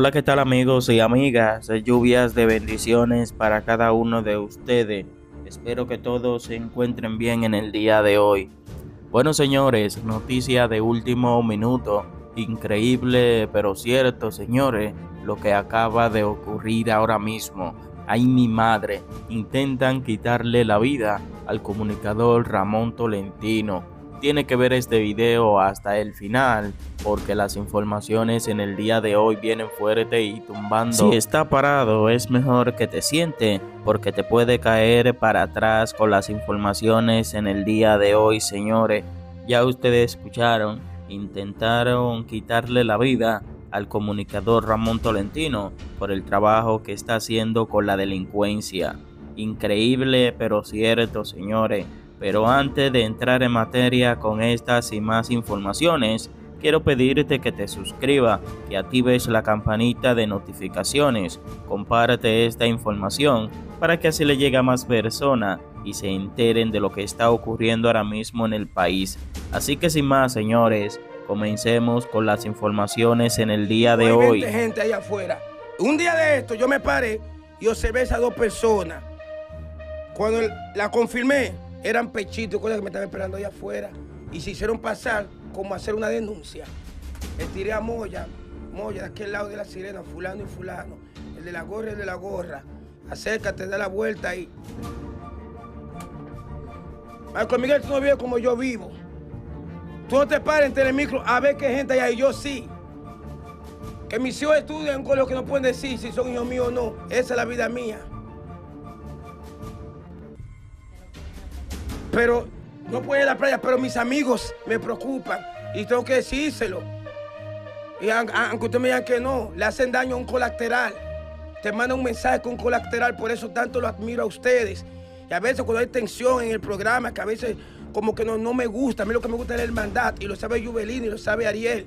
Hola, ¿qué tal amigos y amigas? Lluvias de bendiciones para cada uno de ustedes. Espero que todos se encuentren bien en el día de hoy. Bueno, señores, noticia de último minuto. Increíble, pero cierto, señores, lo que acaba de ocurrir ahora mismo. Ay, mi madre, intentan quitarle la vida al comunicador Ramón Tolentino tiene que ver este video hasta el final porque las informaciones en el día de hoy vienen fuerte y tumbando. Si está parado es mejor que te siente porque te puede caer para atrás con las informaciones en el día de hoy señores. Ya ustedes escucharon, intentaron quitarle la vida al comunicador Ramón Tolentino por el trabajo que está haciendo con la delincuencia. Increíble pero cierto señores pero antes de entrar en materia con estas y más informaciones, quiero pedirte que te suscribas, que actives la campanita de notificaciones, comparte esta información para que así le llegue a más personas y se enteren de lo que está ocurriendo ahora mismo en el país. Así que sin más, señores, comencemos con las informaciones en el día de hoy. gente allá afuera. Un día de esto yo me paré y observé a esas dos personas. Cuando la confirmé, eran pechitos, cosas que me estaban esperando allá afuera. Y se hicieron pasar como hacer una denuncia. Le tiré a Moya, Moya, de aquel lado de la sirena, fulano y fulano. El de la gorra, el de la gorra. Acércate, da la vuelta ahí. Marco Miguel, tú no vives como yo vivo. Tú no te pares en el micro a ver qué gente hay ahí. Yo sí. Que mis hijos estudian con lo que no pueden decir si son hijos míos o no. Esa es la vida mía. Pero no puedo ir a la playa, pero mis amigos me preocupan y tengo que decírselo. Y aunque ustedes me digan que no, le hacen daño a un colateral. Te manda un mensaje con un colateral, por eso tanto lo admiro a ustedes. Y a veces cuando hay tensión en el programa, que a veces como que no, no me gusta, a mí lo que me gusta es el mandato, y lo sabe Juvelino y lo sabe Ariel.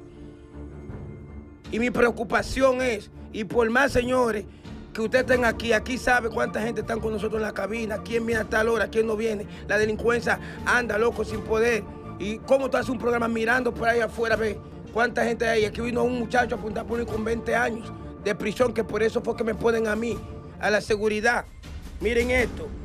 Y mi preocupación es, y por más señores, que usted estén aquí, aquí sabe cuánta gente están con nosotros en la cabina, quién viene a tal hora, quién no viene. La delincuencia anda loco sin poder. ¿Y cómo tú haces un programa mirando por ahí afuera, ve cuánta gente hay? Aquí vino un muchacho a apuntar por con 20 años de prisión, que por eso fue que me ponen a mí, a la seguridad. Miren esto.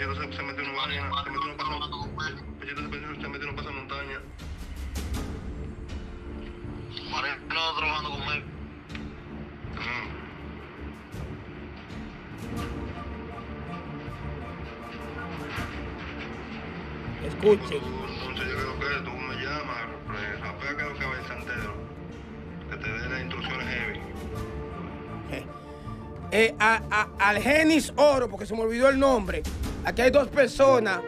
Pechito maneja, Pechito se, se mete en una máquina, se mete en un pasa, Pechito se, se mete en un pasamontaña. Mariano trabajando conmigo. Mm. Escuche. Entonces yo creo que tú me llamas, rapea que lo que va el santero, que te dé las instrucciones heavy. Eh, a, al Genis Oro, porque se me olvidó el nombre. Aquí hay dos personas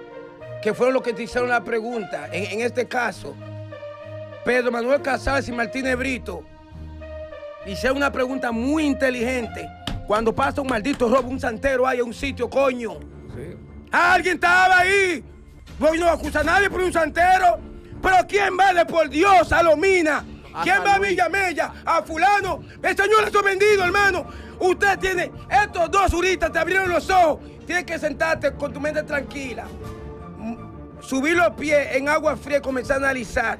que fueron los que te hicieron la pregunta. En, este caso, Pedro Manuel Casales y Martínez Brito hicieron una pregunta muy inteligente. Cuando pasa un maldito robo, un santero hay en un sitio, coño. Alguien estaba ahí. No, no acusa a nadie por un santero. Pero ¿quién vale por Dios a Lomina? ¿Quién va a Villamella? A fulano. El señor ha vendido, hermano. Usted tiene, estos dos juritas te abrieron los ojos. Tienes que sentarte con tu mente tranquila. Subir los pies en agua fría y comenzar a analizar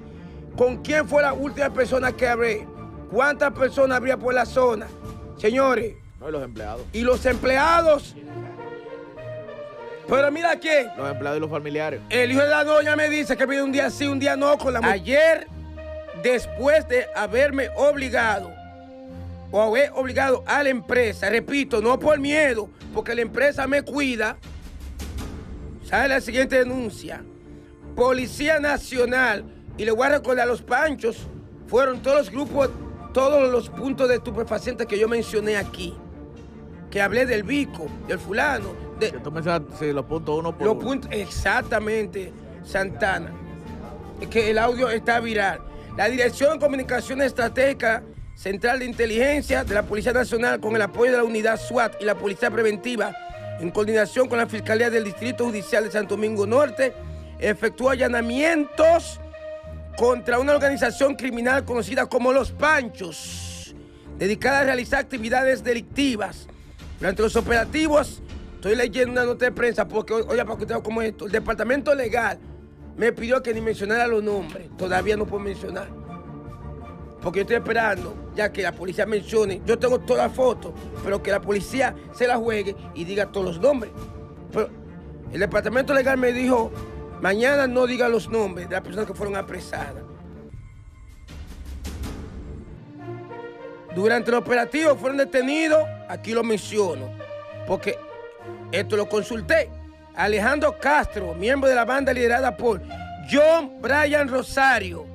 con quién fue la última persona que hablé. ¿Cuántas personas habría por la zona? Señores. No, y los empleados. Y los empleados. Pero mira quién. Los empleados y los familiares. El hijo de la doña me dice que viene un día sí, un día no con la mujer. Ayer, después de haberme obligado o haber obligado a la empresa, repito, no por miedo, porque la empresa me cuida, sale la siguiente denuncia. Policía Nacional, y le voy a recordar, los panchos fueron todos los grupos, todos los puntos de estupefacientes que yo mencioné aquí. Que hablé del bico, del fulano. De, tú mencionaste los puntos uno por los Puntos, exactamente, Santana. Que el audio está viral. La Dirección de Comunicación Estratégica Central de Inteligencia de la Policía Nacional con el apoyo de la Unidad SWAT y la Policía Preventiva, en coordinación con la Fiscalía del Distrito Judicial de Santo Domingo Norte, efectuó allanamientos contra una organización criminal conocida como Los Panchos, dedicada a realizar actividades delictivas. Durante los operativos, estoy leyendo una nota de prensa porque, oye, para que esto, el departamento legal me pidió que ni mencionara los nombres. Todavía no puedo mencionar. Porque yo estoy esperando ya que la policía mencione. Yo tengo todas las fotos, pero que la policía se la juegue y diga todos los nombres. Pero el departamento legal me dijo, mañana no diga los nombres de las personas que fueron apresadas. Durante el operativo fueron detenidos, aquí lo menciono, porque esto lo consulté. Alejandro Castro, miembro de la banda liderada por John Brian Rosario,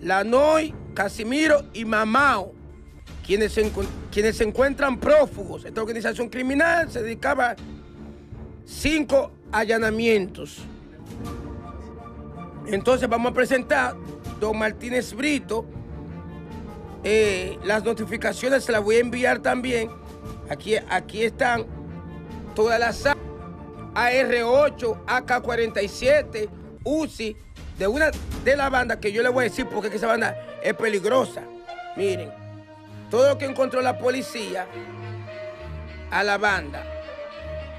Lanoy Casimiro y Mamao, quienes se, quienes se encuentran prófugos. Esta organización criminal se dedicaba a cinco allanamientos. Entonces vamos a presentar don Martínez Brito. Eh, las notificaciones se las voy a enviar también. Aquí, aquí están todas las AR8, AK47, UCI, de una de la banda que yo le voy a decir porque esa banda es peligrosa. Miren, todo lo que encontró la policía a la banda.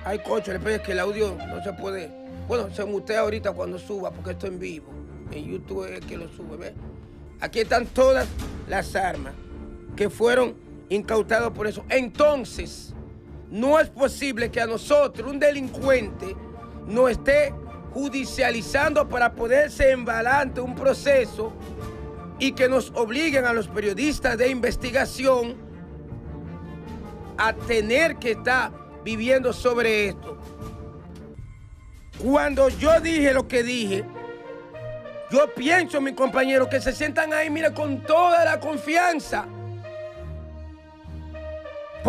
Ay, cocho, le es que el audio no se puede. Bueno, se mutea ahorita cuando suba porque esto en vivo. En YouTube es que lo sube, ¿ves? Aquí están todas las armas que fueron incautadas por eso. Entonces, no es posible que a nosotros, un delincuente, no esté judicializando para poderse embalar ante un proceso y que nos obliguen a los periodistas de investigación a tener que estar viviendo sobre esto. Cuando yo dije lo que dije, yo pienso, mis compañeros, que se sientan ahí, mire, con toda la confianza.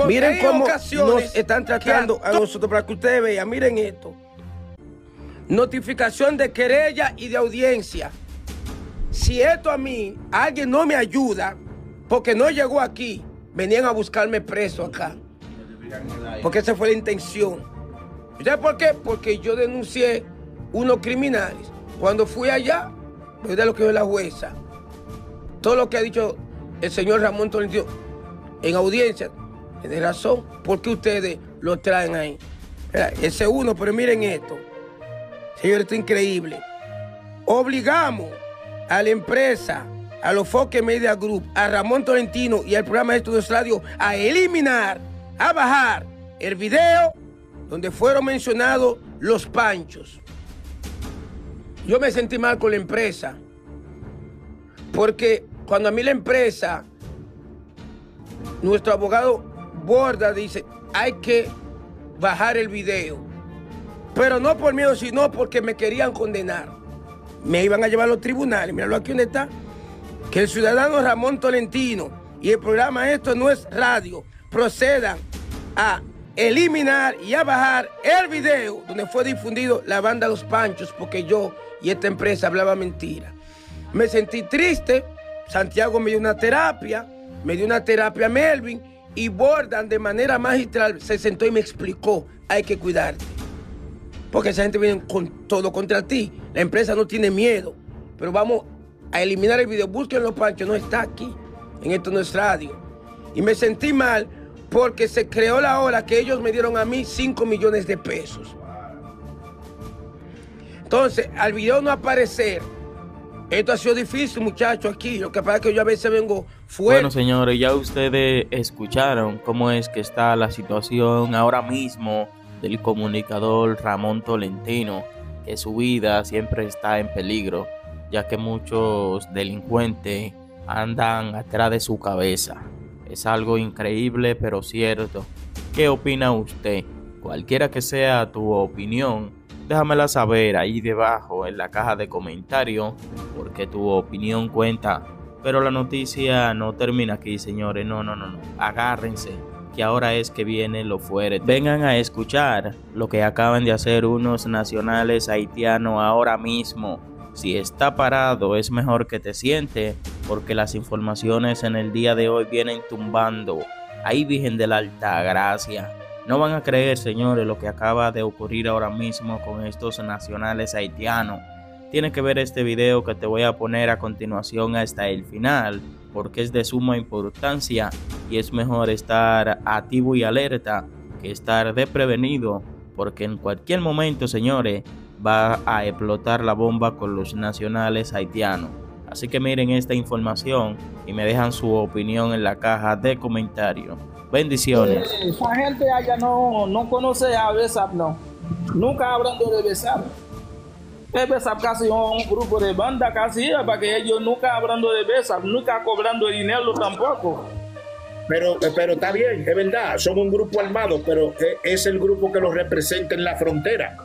miren cómo nos están tratando a nosotros para que ustedes vean. Miren esto. Notificación de querella y de audiencia. Si esto a mí, alguien no me ayuda, porque no llegó aquí, venían a buscarme preso acá. Porque esa fue la intención. ¿Sabes por qué? Porque yo denuncié unos criminales. Cuando fui allá, de lo que es la jueza. Todo lo que ha dicho el señor Ramón Tolentino en audiencia, tiene razón. ¿Por qué ustedes lo traen ahí? Ese uno, pero miren esto. Señor, esto es increíble. Obligamos a la empresa, a los Foque Media Group, a Ramón Tolentino y al programa de Estudios Radio a eliminar, a bajar el video donde fueron mencionados los panchos. Yo me sentí mal con la empresa. Porque cuando a mí la empresa, nuestro abogado Borda dice, hay que bajar el video. Pero no por miedo, sino porque me querían condenar. Me iban a llevar a los tribunales. Míralo aquí donde está. Que el ciudadano Ramón Tolentino y el programa Esto no es radio procedan a eliminar y a bajar el video donde fue difundido la banda Los Panchos porque yo y esta empresa hablaba mentira. Me sentí triste, Santiago me dio una terapia, me dio una terapia a Melvin y Bordan de manera magistral se sentó y me explicó, hay que cuidarte. Porque esa gente viene con todo contra ti. La empresa no tiene miedo. Pero vamos a eliminar el video. Busquen los panchos, no está aquí. En esto no es radio. Y me sentí mal porque se creó la hora que ellos me dieron a mí 5 millones de pesos. Entonces, al video no aparecer, esto ha sido difícil, muchachos, aquí. Lo que pasa es que yo a veces vengo fuera. Bueno, señores, ya ustedes escucharon cómo es que está la situación ahora mismo del comunicador Ramón Tolentino, que su vida siempre está en peligro, ya que muchos delincuentes andan atrás de su cabeza. Es algo increíble, pero cierto. ¿Qué opina usted? Cualquiera que sea tu opinión, déjamela saber ahí debajo en la caja de comentarios porque tu opinión cuenta. Pero la noticia no termina aquí, señores. No, no, no, no. Agárrense, que ahora es que viene lo fuerte. Vengan a escuchar lo que acaban de hacer unos nacionales haitianos ahora mismo. Si está parado, es mejor que te siente, porque las informaciones en el día de hoy vienen tumbando. Ahí, Virgen de la Alta Gracia. No van a creer, señores, lo que acaba de ocurrir ahora mismo con estos nacionales haitianos. Tienes que ver este video que te voy a poner a continuación hasta el final, porque es de suma importancia y es mejor estar activo y alerta que estar desprevenido porque en cualquier momento, señores, va a explotar la bomba con los nacionales haitianos. Así que miren esta información y me dejan su opinión en la caja de comentarios. Bendiciones. Eh, Esa gente allá no, no conoce a Besap, no. Nunca hablando de Besap. Besap casi un grupo de banda casi, para que ellos nunca hablando de Besap, nunca cobrando dinero tampoco. Pero, pero está bien, es verdad, son un grupo armado, pero e- es el grupo que los representa en la frontera.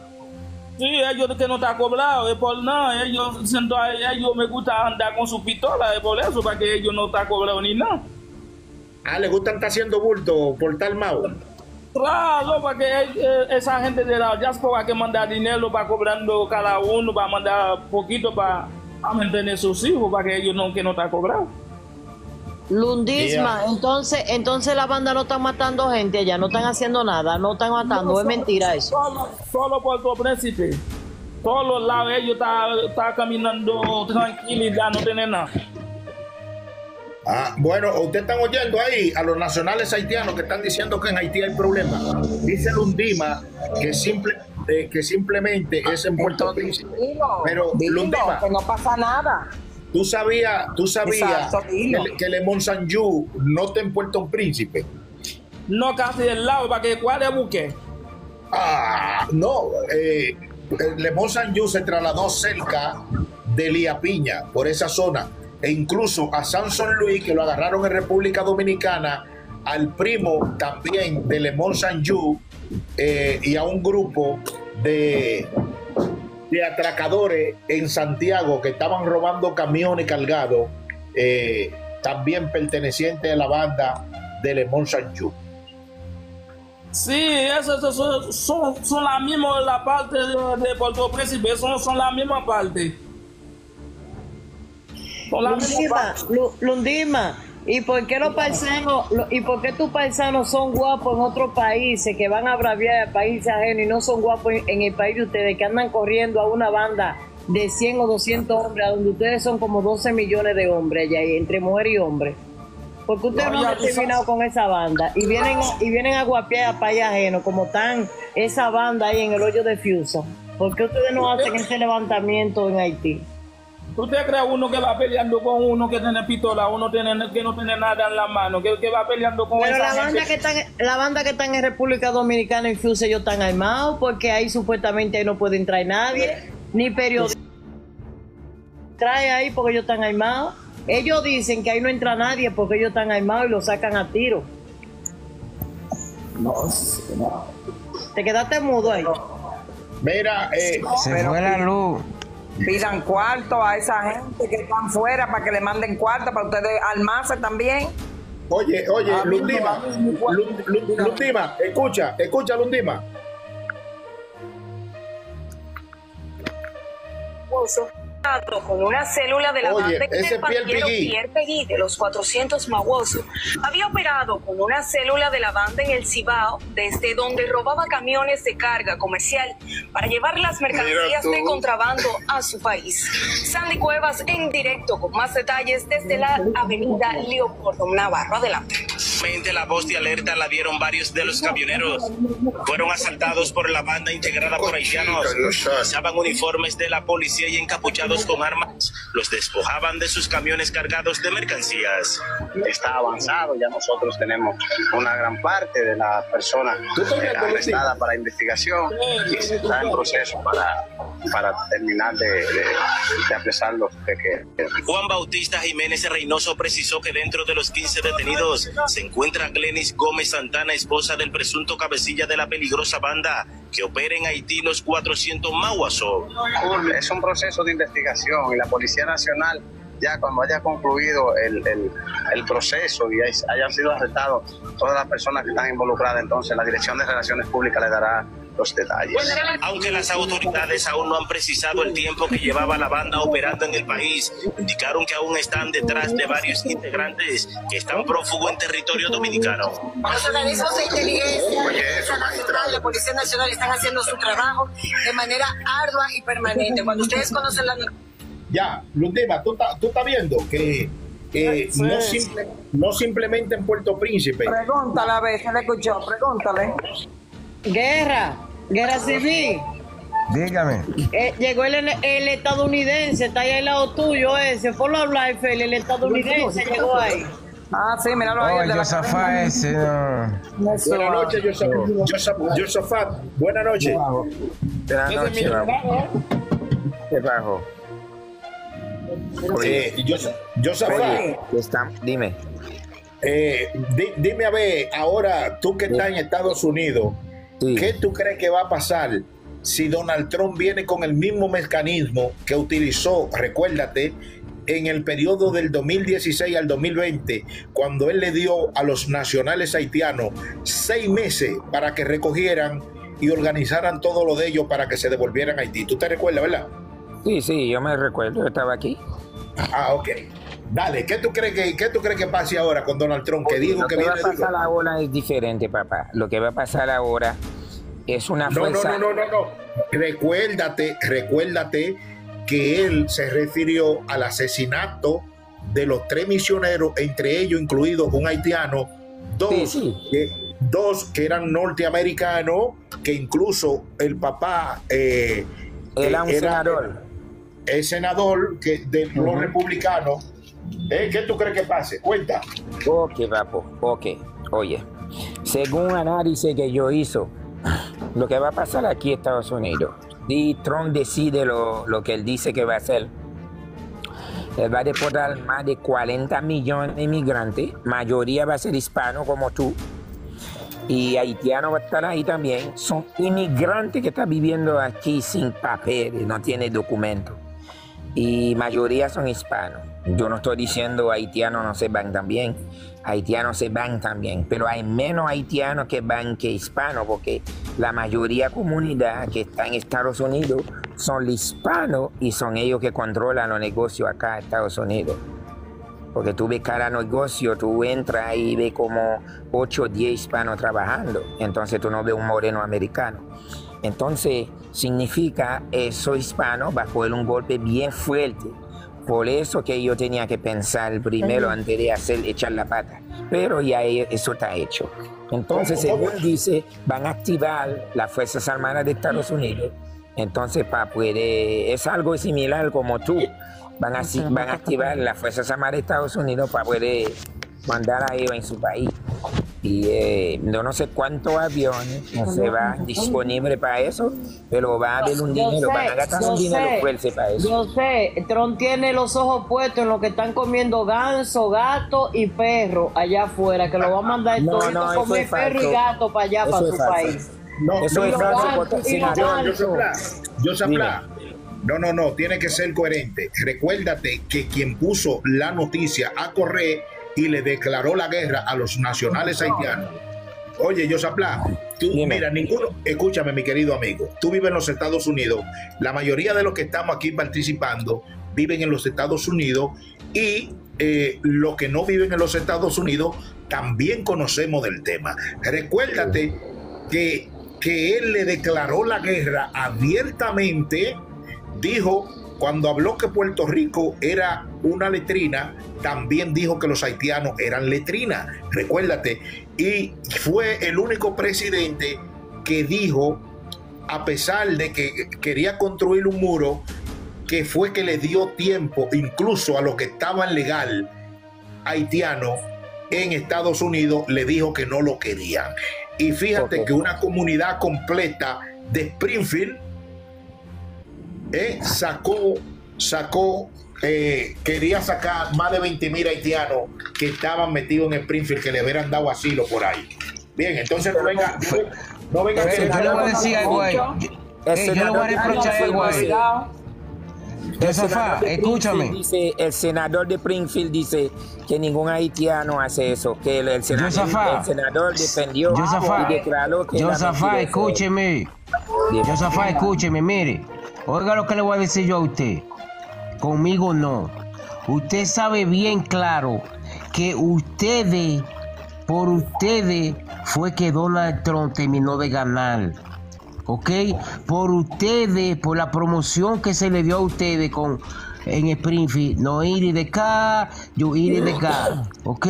Sí, ellos que no está cobrado, es por nada, ellos, siento a ellos me gusta andar con su pistola, es por eso, para que ellos no está cobrado ni nada. Ah, le gustan estar haciendo bulto por tal armado. Claro, para que eh, esa gente de la diáspora que manda dinero para cobrando cada uno, para mandar poquito para, mantener sus hijos, para que ellos no, que no está cobrado. Lundisma, entonces, entonces la banda no está matando gente allá, no están haciendo nada, no están matando, es mentira eso. Solo, solo Puerto Príncipe. Todos los lados ellos están está caminando tranquilidad, no tienen nada. Ah, bueno, ustedes están oyendo ahí a los nacionales haitianos que están diciendo que en Haití hay problemas. Dice Lundima que, simple, eh, que simplemente es en Puerto Príncipe. Pero, dilo, Lundima. que no pasa nada. Tú sabías, tú sabías que, que Le Monsanjou no está en Puerto Príncipe. No casi del lado, para que cuál es buque. Ah, no. Eh, Le Monsanjou se trasladó cerca de Lía Piña, por esa zona. E incluso a Samson Luis, que lo agarraron en República Dominicana, al primo también de Le Monsanjou eh, y a un grupo de, de atracadores en Santiago que estaban robando camiones cargados, eh, también pertenecientes a la banda de Le Monsanjou. Sí, eso, eso- eso- son, son la misma la parte de, de Puerto Príncipe, son, son la misma parte. Son la misma Lundima, parte. Lundima, ¿y por qué los paisanos, lo- y por qué tus paisanos son guapos en otros países que van a braviar a países ajenos y no son guapos en, el país de ustedes que andan corriendo a una banda de 100 o 200 hombres, a donde ustedes son como 12 millones de hombres allá, entre mujer y hombre? Porque ustedes No, han terminado con esa banda y vienen, y vienen a guapear a país ajeno, como están esa banda ahí en el hoyo de Fusa. ¿Por qué ustedes no hacen ese levantamiento en Haití? ¿Usted cree uno que va peleando con uno que tiene pistola, uno tiene, que no tiene nada en la mano, que, que va peleando con Pero esa la banda gente? que están, la banda que están en República Dominicana en Fuse ellos están armados porque ahí supuestamente ahí no puede entrar nadie, ni periodistas trae ahí porque ellos están armados. Ellos dicen que ahí no entra nadie porque ellos están armados y lo sacan a tiro. No, sé, no. Te quedaste mudo ahí. Mira, eh, Pero pi- Pidan cuarto a esa gente que están fuera para que le manden cuarto para ustedes armarse también. Oye, oye, A mí Lundima, Lundima, escucha, escucha, Lundima. Con una célula de la Oye, banda ese del pandillero Pierre Pegui. Pierre Pegui de los 400 Mawoso había operado con una célula de la banda en el Cibao, desde donde robaba camiones de carga comercial para llevar las mercancías de contrabando a su país. Sandy Cuevas en directo con más detalles desde la avenida Leopoldo Navarro. Adelante. La voz de alerta la dieron varios de los camioneros. Fueron asaltados por la banda integrada por haitianos. Usaban uniformes de la policía y encapuchados con armas. Los despojaban de sus camiones cargados de mercancías. está avanzado, ya nosotros tenemos una gran parte de las personas ¿Tú estás eh, viendo, arrestadas para investigación y se está en proceso para, para terminar de, de, de apresarlos. De que, Juan Bautista Jiménez Reynoso precisó que dentro de los 15 detenidos se encuentra Glenis Gómez Santana, esposa del presunto cabecilla de la peligrosa banda que opera en Haití los 400 Mahuaso. es un proceso de investigación y la Policía Nacional ya cuando haya concluido el, el, el proceso y hay- hayan sido arrestados todas las personas que están involucradas, entonces la Dirección de Relaciones Públicas le dará los detalles. Aunque las autoridades aún no han precisado el tiempo que llevaba la banda operando en el país, indicaron que aún están detrás de varios integrantes que están prófugos en territorio dominicano. Los organismos de inteligencia, la Nacional, la Policía Nacional están haciendo su trabajo de manera ardua y permanente. Cuando ustedes conocen la Ya, Lundima, tú estás tú estás viendo que eh, Sí. no, simple- no simplemente en Puerto Príncipe. Pregúntale a ver, se le escuchó, pregúntale. Guerra, guerra civil. Dígame. Eh, llegó el, el estadounidense, está ahí al lado tuyo ese. Ponlo a hablar, Feli, el estadounidense llegó ahí. Ah, sí, míralo ahí. Oh, cadena. ese, no. Buenas noches, Josaf- Josaf- Josafat. Buenas noches. Buenas noches. ¿Qué bajo? Eh, Josafat, Oye, está- dime. eh, di- dime a ver, ahora tú que estás en Estados Unidos, ¿qué tú crees que va a pasar si Donald Trump viene con el mismo mecanismo que utilizó, recuérdate, en el periodo del 2016 al 2020, cuando él le dio a los nacionales haitianos seis meses para que recogieran y organizaran todo lo de ellos para que se devolvieran a Haití? ¿Tú te recuerdas, verdad? Sí, sí, yo me recuerdo, yo estaba aquí. Ah, ok. Dale, ¿qué tú crees que, qué tú crees que pase ahora con Donald Trump? Que dijo Lo que que va viene a pasar ahora es diferente, papá. Lo que va a pasar ahora es una No, no, fuerza. no, no, no, no. Recuérdate, recuérdate que él se refirió al asesinato de los tres misioneros, entre ellos incluido un haitiano, dos, Que, dos que eran norteamericanos, que incluso el papá eh, Era un eh, senador. El senador que, de los republicanos. Eh, ¿Qué tú crees que pase? Cuenta. Ok, papo, ok. Oye, según análisis que yo hizo, lo que va a pasar aquí en Estados Unidos, y Trump decide lo, lo que él dice que va a hacer, él va a deportar más de 40 millones de inmigrantes, mayoría va a ser hispano como tú, y haitiano va a estar ahí también. Son inmigrantes que están viviendo aquí sin papeles, no tienen documentos. Y mayoría son hispanos. Yo no estoy diciendo haitianos no se van también. Haitianos se van también. Pero hay menos haitianos que van que hispanos porque la mayoría comunidad que está en Estados Unidos son hispanos y son ellos que controlan los negocios acá en Estados Unidos. Porque tú ves cada negocio, tú entras y ves como 8 o 10 hispanos trabajando. Entonces tú no ves un moreno americano. Entonces significa eso hispano va a coger un golpe bien fuerte. Por eso que yo tenía que pensar primero antes de hacer echar la pata. Pero ya eso está hecho. Entonces, según dice, van a activar las Fuerzas Armadas de Estados Unidos. Entonces, para poder, es algo similar como tú. Van a, van a activar las Fuerzas Armadas de Estados Unidos para poder mandar a ellos en su país. Y eh, yo no sé cuántos aviones no se van disponibles para eso, pero va a haber un Yo dinero, sé, van a gastar un dinero sé, fuerte para eso. Yo sé, Trump tiene los ojos puestos en lo que están comiendo ganso, gato y perro allá afuera, que lo va a mandar No, no, eso comer es perro y gato para allá, Eso para es su falso. país. No, Eso no, es no, falso, no, no, yo-. No, no, no, tiene que ser coherente. Recuérdate que quien puso la noticia a correr y le declaró la guerra a los nacionales haitianos. Oye, yo tú, mira, ninguno, escúchame, mi querido amigo, tú vives en los Estados Unidos, la mayoría de los que estamos aquí participando viven en los Estados Unidos y eh, los que no viven en los Estados Unidos también conocemos del tema. Recuérdate que, que él le declaró la guerra abiertamente, dijo, cuando habló que Puerto Rico era una letrina, también dijo que los haitianos eran letrinas, recuérdate, y fue el único presidente que dijo, a pesar de que quería construir un muro, que fue que le dio tiempo incluso a los que estaban legal haitianos en Estados Unidos, le dijo que no lo querían. Y fíjate que una comunidad completa de Springfield eh, sacó, sacó, eh, quería sacar más de 20 mil haitianos que estaban metidos en Springfield, que le hubieran dado asilo por ahí. Bien, entonces no venga, no venga yo le voy a decir algo ahí. Eh, yo le voy a reprochar algo ahí. De escúchame. Dice, el senador de Springfield dice que ningún haitiano hace eso, que el, el senador, Josafá. el senador defendió Josafá, y declaró que eso. escúcheme. Josafá, escúcheme, mire. Oiga lo que le voy a decir yo a usted. Conmigo no. Usted sabe bien claro que ustedes, por ustedes, fue que Donald Trump terminó de ganar. ¿ok? Por ustedes, por la promoción que se le dio a ustedes con en Springfield, no ir de acá, yo ir de acá, ¿ok?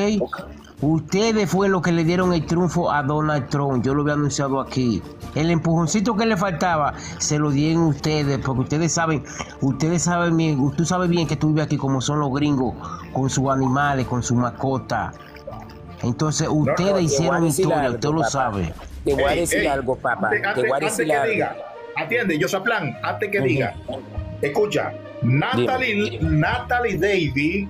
Ustedes fue lo que le dieron el triunfo a Donald Trump, yo lo había anunciado aquí. El empujoncito que le faltaba se lo dieron ustedes, porque ustedes saben, ustedes saben bien, tú sabes bien que tú vives aquí como son los gringos, con sus animales, con su mascota. Entonces ustedes hicieron historia, algo, usted lo papá. sabe. Te voy a Ey, decir ey, algo, papá. antes- Te antes- voy a antes decir que algo. diga, atiende, Josaplan, antes que Ujú. diga, escucha, Natalie, Natalie Davis